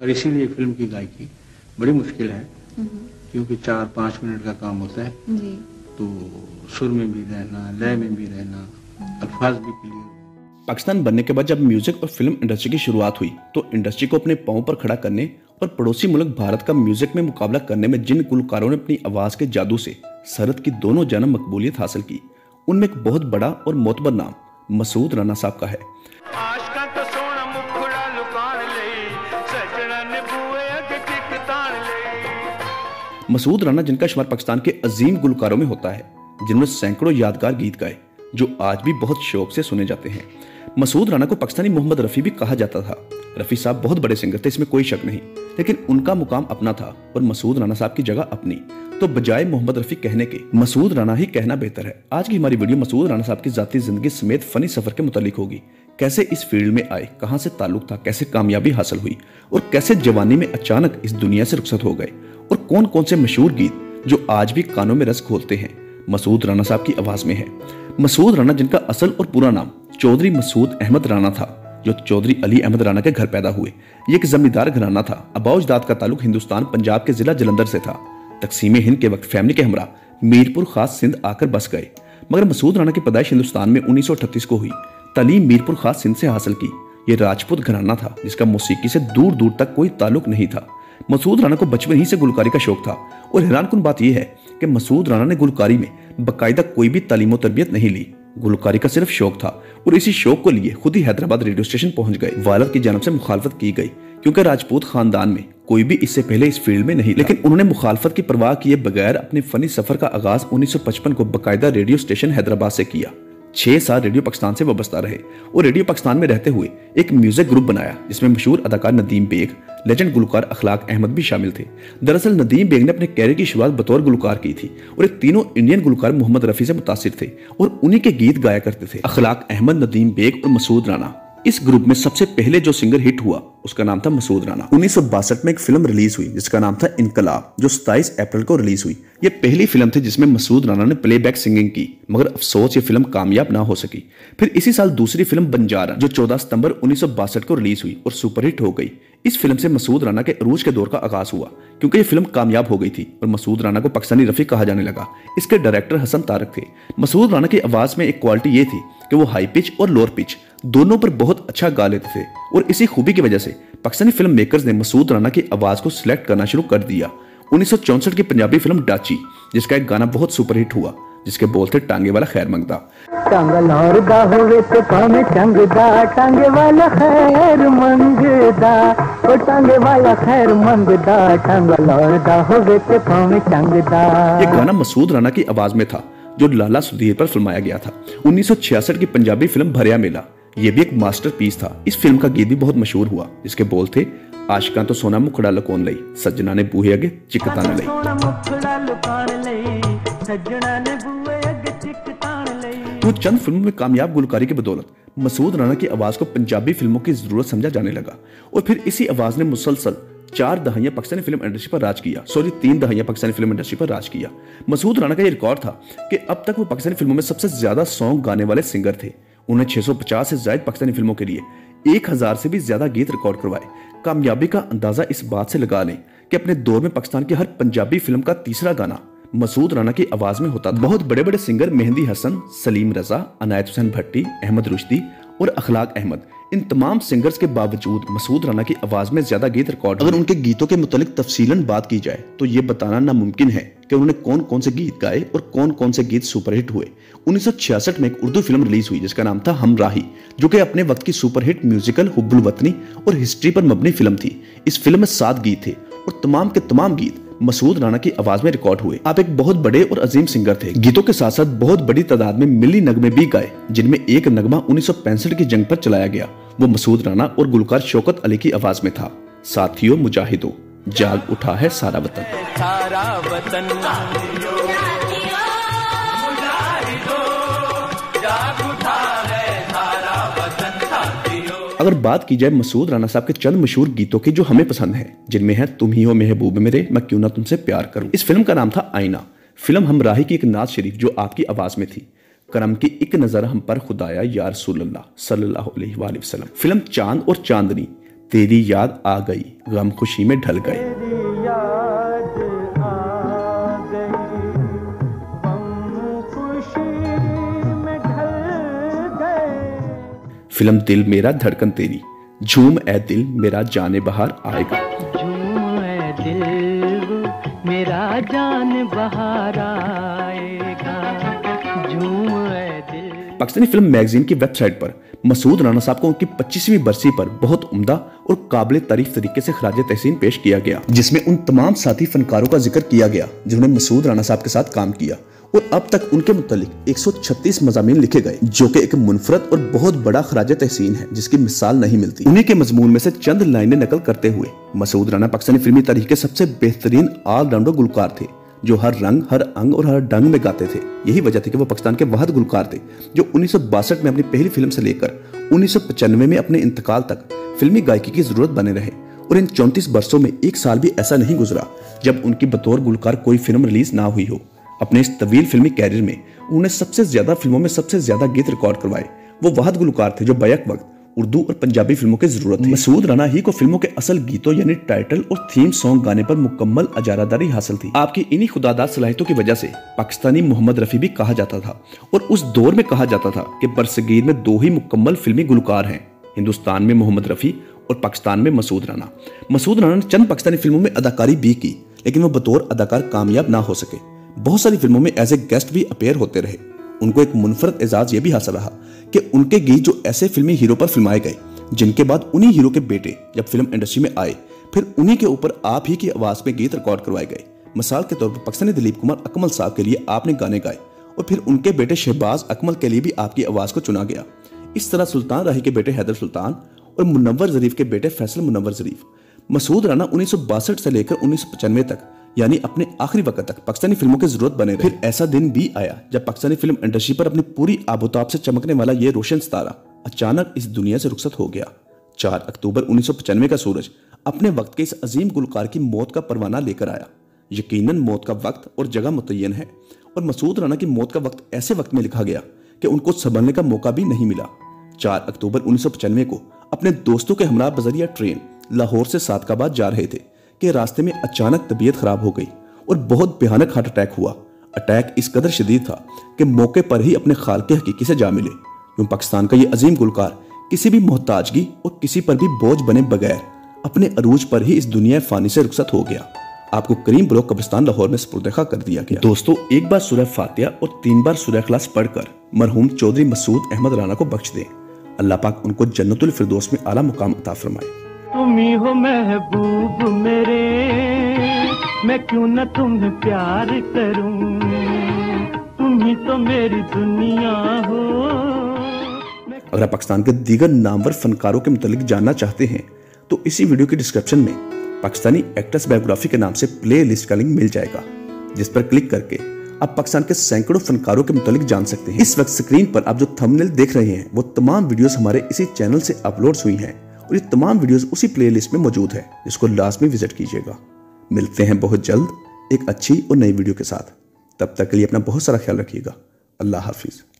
और इसीलिए फ़िल्म की गायकी बड़ी मुश्किल है क्योंकि चार पाँच मिनट का काम होता है। जी। तो सुर में भी रहना लय में भी रहना अल्फाज भी क्लियर पाकिस्तान बनने के बाद जब म्यूज़िक और फ़िल्म इंडस्ट्री की शुरुआत हुई तो इंडस्ट्री को अपने पाँव पर खड़ा करने और पड़ोसी मुल्क भारत का म्यूज़िक में मुकाबला करने में जिन गुलकारों ने अपनी आवाज़ के जादू से सरहद की दोनों जन्म मकबूलियत हासिल की उनमें एक बहुत बड़ा और मोतबर नाम मसूद राना साहब का है। मसूद राना जिनका शुमार पाकिस्तान के अजीम गुलकारों में होता है, जिन्होंने सैकड़ों यादगार गीत गाए, जो आज भी बहुत शौक से सुने जाते हैं। मसूद राना को पाकिस्तानी मोहम्मद रफ़ी भी कहा जाता था। रफ़ी साहब बहुत बड़े सिंगर थे, इसमें कोई शक नहीं, लेकिन उनका मुकाम अपना था और मसूद राना साहब की जगह अपनी। तो बजाय मोहम्मद रफ़ी कहने के, मसूद राना ही कहना बेहतर है। आज की हमारी वीडियो मसूद राना साहब की जाती ज़िंदगी समेत फनी सफ़र के मुतालिक होगी। कैसे इस फ़ील्ड में आए, कहाँ से ताल्लुक था, कैसे कामयाबी हासिल हुई, और कैसे जवानी में अचानक इस दुनिया से रुखसत हो गए और कौन कौन से मशहूर गीत जो आज भी कानों में रस खोलते हैं? मसूद राना साहब की आवाज़ में है। मसूद राना जिनका असल और पूरा नाम चौधरी मसूद अहमद राना था, जो चौधरी अली अहमद राना के घर पैदा हुए। ये एक जमींदार घराना था। अबाउजदाद का ताल्लुक हिंदुस्तान पंजाब के जिला जलंधर से था। तकसीम हिंद के वक्त फैमिली के हमरा मीरपुर खास सिंध आकर बस गए। मगर मसूद राना की पैदाइश हिंदुस्तान में 1938 को हुई। तालीम मीरपुर खास सिंध से हासिल की। ये राजपूत घराना था, जिसका मौसीकी से दूर दूर तक कोई ताल्लुक नहीं था। मसूद राना को बचपन ही से गुलकारी का शौक था। और हैरान कन बात यह है कि मसूद राना ने गुलकारी में बाकायदा कोई भी तालीम तरबियत नहीं ली। गुलकारी का सिर्फ़ शौक था और इसी शौक को लिए खुद ही हैदराबाद रेडियो स्टेशन पहुँच गए। वालद की जानब से मुखालफत की गई, क्योंकि राजपूत खानदान में कोई भी इससे पहले इस फ़ील्ड में नहीं लेकिन उन्होंने मुखालफत की परवाह किए बगैर अपने फनी सफ़र का आगाज़ 1955 को बाकायदा रेडियो स्टेशन हैदराबाद से किया। छह साल रेडियो पाकिस्तान से वाबस्ता रहे और रेडियो पाकिस्तान में रहते हुए एक म्यूज़िक ग्रुप बनाया, जिसमें मशहूर अदाकार नदीम बेग, लेजेंड गुलकार अखलाक अहमद भी शामिल थे। दरअसल नदीम बेग ने अपने कैरियर की शुरुआत बतौर गुलकार की थी और एक तीनों इंडियन गुलकार मोहम्मद रफी से मुतासर थे और उन्हीं के गीत गाया करते थे। अखलाक अहमद, नदीम बेग और मसूद राना इस ग्रुप में सबसे पहले जो सिंगर हिट हुआ, उसका नाम था मसूद राना उन्नीस में एक फ़िल्म रिलीज़ हुई, जिसका नाम था इनकलाब, जो 27 अप्रैल को रिलीज़ हुई। ये पहली फ़िल्म थी जिसमें मसूद राना ने प्लेबैक सिंगिंग की, मगर अफसोस ये फ़िल्म कामयाब ना हो सकी। फिर इसी साल दूसरी फ़िल्म बंजारा, जो 14 सितंबर उन्नीस सौ बासठ को रिलीज़ हुई और सुपरहिट हो गई। इस फ़िल्म से मसूद राना के अरूज के दौर का आगाज़ हुआ, क्योंकि ये फ़िल्म कामयाब हो गई थी और मसूद राना को पाकिस्तानी रफी कहा जाने लगा। इसके डायरेक्टर हसन तारक थे। मसूद राना की आवाज़ में एक क्वालिटी ये थी कि वो हाई पिच और लोअर पिच दोनों पर बहुत अच्छा गा लेते थे और इसी खूबी की वजह से पाकिस्तानी फ़िल्म मेकर्स ने मसूद राना की आवाज़ को सिलेक्ट करना शुरू कर दिया। उन्नीस सौ चौंसठ की पंजाबी फ़िल्म डाची जिसका एक गाना बहुत सुपरहिट हुआ जिसके बोल थे टांगे वाला खैर ते ते चंगदा ये गाना मसूद राना की आवाज़ में था जो लाला सुधीर पर फिल्माया गया था। 1966 की पंजाबी फ़िल्म भरिया मेला ये भी एक मास्टरपीस था। इस फ़िल्म का गीत भी बहुत मशहूर हुआ जिसके बोल थे आशिकां तो सोना मुखड़ा लकोन लई सज्जना ने बूहे अगे चिकता लई। तो चंद फ़िल्मों में कामयाब गुलकारी की बदौलत मसूद राना की आवाज़ को पंजाबी फ़िल्मों की ज़रूरत समझा जाने लगा और फिर इसी आवाज़ ने मुसलसल चार दहाइयाँ पाकिस्तानी फ़िल्म इंडस्ट्री पर राज किया। सॉरी तीन दहाइयाँ पाकिस्तानी फ़िल्म इंडस्ट्री पर राज किया। मसूद राणा का ये रिकॉर्ड था कि अब तक वो पाकिस्तानी फ़िल्मों में सबसे ज़्यादा सॉन्ग गाने वाले सिंगर थे। उन्हें 650 से ज़्यादा पाकिस्तानी फ़िल्मों के लिए एक हज़ार से भी ज़्यादा गीत रिकॉर्ड करवाए। कामयाबी का अंदाज़ा इस बात से लगा लें कि अपने दौर में पाकिस्तान की हर पंजाबी फ़िल्म का तीसरा गाना मसूद राना की आवाज़ में होता था। बहुत बड़े बड़े सिंगर मेहंदी हसन, सलीम रजा, अनायत हुसैन भट्टी, अहमद रुश्दी और अखलाक अहमद। इन तमाम सिंगर्स के बावजूद मसूद राना की आवाज़ में ज़्यादा गीत रिकॉर्ड अगर उनके गीतों के मुतालिक तफसीलन बात की जाए तो ये बताना नामुमकिन है कि उन्होंने कौन कौन से गीत गाए और कौन कौन से गीत सुपरहिट हुए। 1966 में एक उर्दू फ़िल्म रिलीज़ हुई, जिसका नाम था हमराही जो कि अपने वक्त की सुपरहिट म्यूजिकल हुब्बुल वतनी और हिस्ट्री पर मबनी फ़िल्म थी। इस फ़िल्म में सात गीत थे और तमाम के तमाम गीत मसूद राना की आवाज़ में रिकॉर्ड हुए। आप एक बहुत बड़े और अजीम सिंगर थे। गीतों के साथ साथ बहुत बड़ी तादाद में मिली नगमे भी गाए, जिनमें एक नगमा उन्नीस सौ पैंसठ की जंग पर चलाया गया। वो मसूद राना और गुलकार शौकत अली की आवाज़ में था। साथियों, मुजाहिदों, जाग उठा है सारा वतन। सारा वतन। अगर बात की जाए मसूद राना साहब के चंद मशहूर गीतों की जो हमें पसंद है, जिनमें है, तुम ही हो महबूब मेरे, मैं क्यों ना तुमसे प्यार करूँ? इस फ़िल्म का नाम था आईना। फ़िल्म हम हमराही की एक नाज शरीफ, जो आपकी आवाज़ में थी। करम की एक नज़र हम पर खुदाया या रसूल सल्लल्लाहु अलैहि वसल्लम। फ़िल्म चाँद और चांदनी, तेरी याद आ गई, गम खुशी में ढल गए। फ़िल्म दिल मेरा धड़कन तेरी। झूम ए दिल मेरा जाने बहार आएगा। झूम ए दिल मेरा जान बहार आएगा। झूम ए दिल। पाकिस्तानी फ़िल्म मैगजीन की वेबसाइट पर मसूद राना साहब को उनकी 25वीं बरसी पर बहुत उम्दा और काबिल तारीफ़ तरीके से खराज तहसीन पेश किया गया जिसमें उन तमाम साथी फनकारों का ज़िक्र किया गया जिन्होंने मसूद राना साहब के साथ काम किया। और अब तक उनके मुतालिक 136 मजामीन लिखे गए, जो कि एक मुनफरद और बहुत बड़ा खराज तहसीन है, जिसकी मिसाल नहीं मिलती। उन्हीं के मजमून में से चंद लाइनें नकल करते हुए, मसूद राना पाकिस्तानी फिल्मी तारीख के सबसे बेहतरीन ऑलराउंडर गुलकार थे, जो हर रंग, हर अंग और हर डंग में गाते थे। यही वजह थी कि वो पाकिस्तान के वाहद गुलकार थे, जो उन्नीस में अपनी पहली फ़िल्म से लेकर उन्नीस में अपने इंतकाल तक फिल्मी गायकी की ज़रूरत बने रहे। और इन चौंतीस वर्षों में एक साल भी ऐसा नहीं गुजरा, जब उनकी बतौर गुलकार कोई फ़िल्म रिलीज़ ना हुई हो। अपने इस तवील फिल्मी कैरियर में उन्होंने सबसे ज़्यादा फ़िल्मों में सबसे ज़्यादा गीत रिकॉर्ड करवाए। वो वाहद गुलकार थे जो बैक वक्त उर्दू और पंजाबी फ़िल्मों की ज़रूरत थी। मसूद राना ही को फ़िल्मों के असल गीतों यानी टाइटल और थीम सॉन्ग गाने पर मुकम्मल अजारादारी हासिल थी। आपकी इन्हीं खुदादार सलाहितों की वजह से पाकिस्तानी मोहम्मद रफी भी कहा जाता था और उस दौर में कहा जाता था कि बरसगीर में दो ही मुकम्मल फिल्मी गुलकार हैं, हिंदुस्तान में मोहम्मद रफी और पाकिस्तान में मसूद राना मसूद राना ने चंद पाकिस्तानी फ़िल्मों में अदाकारी भी की, लेकिन वो बतौर अदाकार कामयाब ना हो सके। बहुत सारी फ़िल्मों में एज ए गेस्ट भी अपेयर होते रहे। उनको एक मुनफरद एजाज ये भी हासिल रहा कि उनके गीत जो ऐसे फिल्मी हीरो पर फिल्माए गए, जिनके बाद उन्हीं हीरो के बेटे जब फ़िल्म इंडस्ट्री में आए, फिर उन्हीं के ऊपर आप ही की आवाज़ में गीत रिकॉर्ड करवाए गए। मिसाल के तौर पर पाकिस्तानी दिलीप कुमार अकमल साहब के लिए आपने गाने गाए और फिर उनके बेटे शहबाज अकमल के लिए भी आपकी आवाज़ को चुना गया। इस तरह सुल्तान राही के बेटे हैदर सुल्तान और मुनव्वर जरीफ के बेटे फैसल मुनवर जरीफ, मसूद राना उन्नीस से लेकर उन्नीस तक यानी अपने आखिरी वक्त तक पाकिस्तानी फ़िल्मों की ज़रूरत बने रहे। फिर ऐसा दिन भी आया जब पाकिस्तानी फ़िल्म इंडस्ट्री पर अपनी पूरी आबोताब से चमकने वाला ये रोशन सितारा अचानक इस दुनिया से रुखसत हो गया। चार अक्टूबर उन्नीस का सूरज अपने वक्त के इस अजीम गुलकार की मौत का परवाना लेकर आया। यकीनन मौत का वक्त और जगह मुतयन है और मसूद राना की मौत का वक्त ऐसे वक्त में लिखा गया कि उनको संभलने का मौका भी नहीं मिला। चार अक्टूबर उन्नीस को अपने दोस्तों के हमरा बजरिया ट्रेन लाहौर से सादकाबाद जा रहे थे। कि रास्ते में अचानक तबीयत खराब हो गई और बहुत भयानक हार्ट अटैक हुआ। अटैक इस कदर शदीद था कि मौके पर ही अपने खाल के हकीकी से जा मिले। क्यों पाकिस्तान का ये अजीम गुलकार किसी भी मोहताजगी और किसी पर भी बोझ बने बगैर अपने अरूज पर ही इस दुनिया फानी से रुखसत हो गया। आपको करीम ब्लॉक कब्रिस्तान लाहौर में स्पुरदेखा कर दिया गया। दोस्तों, एक बार सुरह फातिया और तीन बार सुरह खलास पढ़कर मरहूम चौधरी मसूद अहमद राना को बख्श दें। अल्लाह पाक उनको जन्नतुल फिरदौस में आला मुकाम अता फरमाए। तुम ही हो महबूब मेरे। मैं क्यों न तुम्हें प्यार करूँ? तुम ही तो मेरी दुनिया हो। अगर आप पाकिस्तान के दीगर नामवर फनकारों के मुतालिक जानना चाहते हैं तो इसी वीडियो के डिस्क्रिप्शन में पाकिस्तानी एक्ट्रेस बायोग्राफी के नाम से प्ले लिस्ट का लिंक मिल जाएगा, जिस पर क्लिक करके आप पाकिस्तान के सैकड़ों फनकारों के मुतालिक जान सकते हैं। इस वक्त स्क्रीन पर आप जो थंबनेल देख रहे हैं, वो तमाम वीडियोस हमारे इसी चैनल से अपलोड हुई हैं। और ये तमाम वीडियोस उसी प्लेलिस्ट में मौजूद है, जिसको लास्ट में विज़िट कीजिएगा। मिलते हैं बहुत जल्द एक अच्छी और नई वीडियो के साथ। तब तक के लिए अपना बहुत सारा ख्याल रखिएगा। अल्लाह हाफिज़।